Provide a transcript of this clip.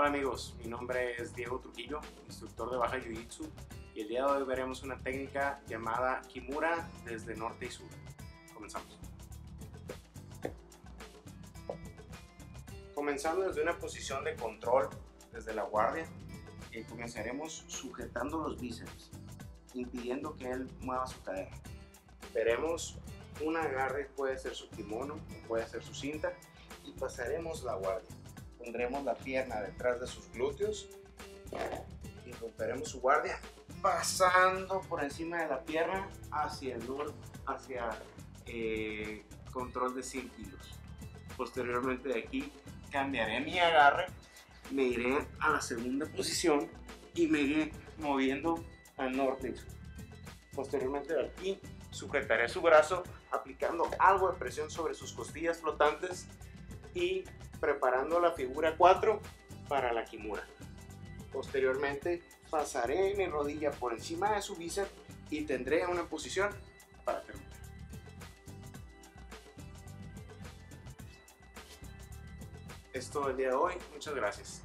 Hola amigos, mi nombre es Diego Trujillo, instructor de Baja Jiu Jitsu y el día de hoy veremos una técnica llamada Kimura desde norte y sur. Comenzamos. Comenzando desde una posición de control, desde la guardia, y comenzaremos sujetando los bíceps, impidiendo que él mueva su cadera. Veremos un agarre, puede ser su kimono, puede ser su cinta, y pasaremos la guardia pondremos la pierna detrás de sus glúteos y romperemos su guardia pasando por encima de la pierna hacia el norte, hacia eh, control de 100 kilos. Posteriormente de aquí cambiaré mi agarre, me iré a la segunda posición y me iré moviendo al norte. Posteriormente de aquí sujetaré su brazo aplicando algo de presión sobre sus costillas flotantes y preparando la figura 4 para la kimura. Posteriormente pasaré mi rodilla por encima de su bíceps y tendré una posición para terminar. Es todo el día de hoy, muchas gracias.